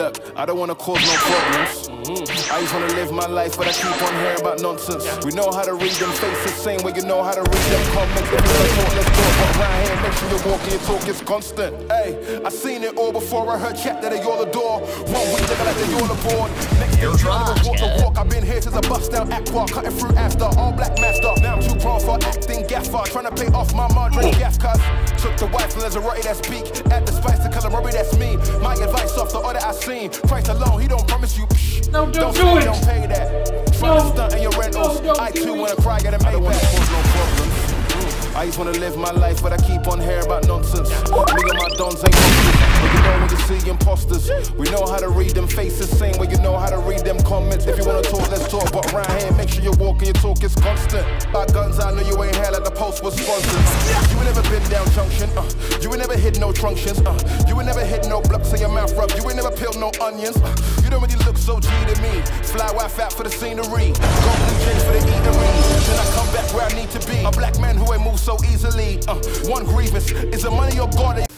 Look, I don't wanna cause no problems. I just wanna live my life, but I keep on hearing about nonsense. We know how to read them faces, same way you know how to read them comments. If you don't talk, let's talk. But round here, make sure you're walking, your talk is constant. Hey, I seen it all before I heard chat that they all adore. One week looking like they all aboard. Next year, trying to walk the walk. I've been here since I bust down Aqua, cutting through after all black master. Now I'm too grown for acting gaffer, trying to pay off my margarine gaff cuz. Took the wife from Lazaroti that speak. Add the spice to calamari, that's me. My advice off the order I seen. Price alone, he don't promise you. Psh, No, don't don't do it. don't pay that. Try No. to stunt in your rentals. No, don't I do too it. wanna cry, gotta make that. I just wanna live my life, but I keep on hearing about nonsense. Me and my dons ain't monsters. But you know when you see imposters, we know how to read them faces, same way you know how to read them comments. If you wanna talk, let's talk. But round here, make sure you walk walking, your talk is constant. By guns, I know you ain't here like the post was sponsored. You ain't never been down junction, uh. You ain't never hit no truncheons, uh. You ain't never hit no blocks in your mouth rub. You ain't never peeled no onions. Uh. You don't really look so G to me. Fly wife out for the scenery. Go blue jeans for the eatery. Then I come back where I One grievance is the money or God.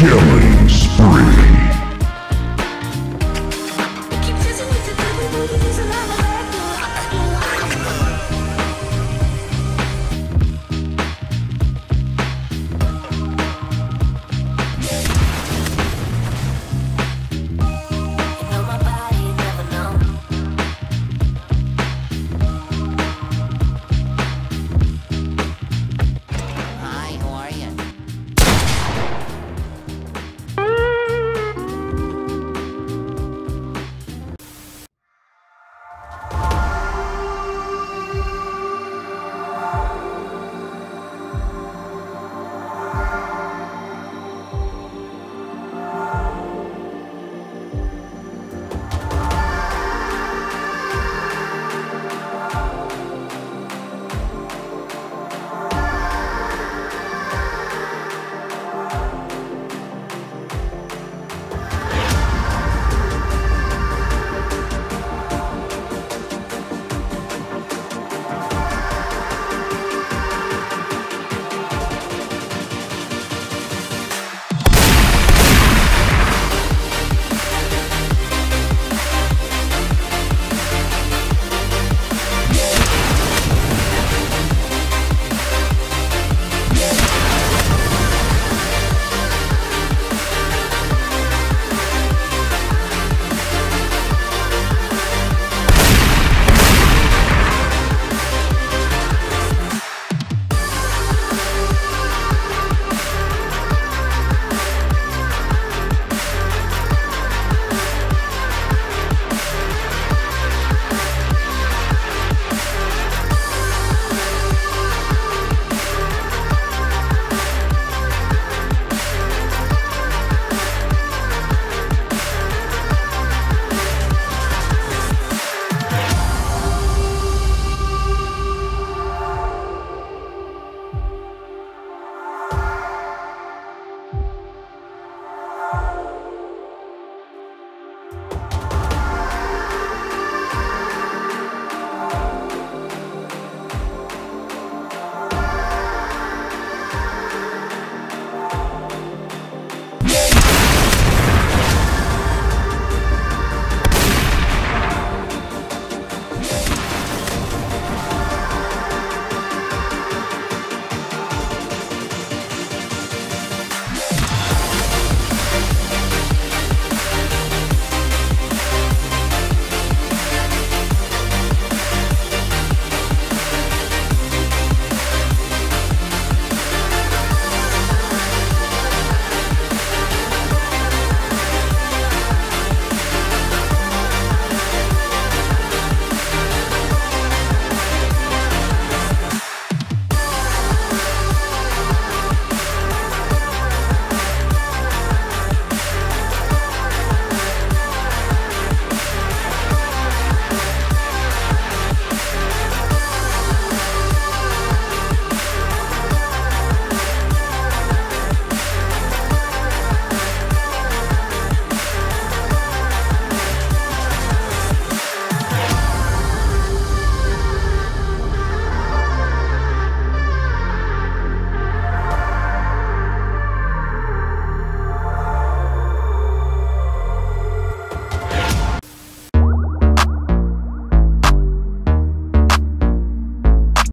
Spree.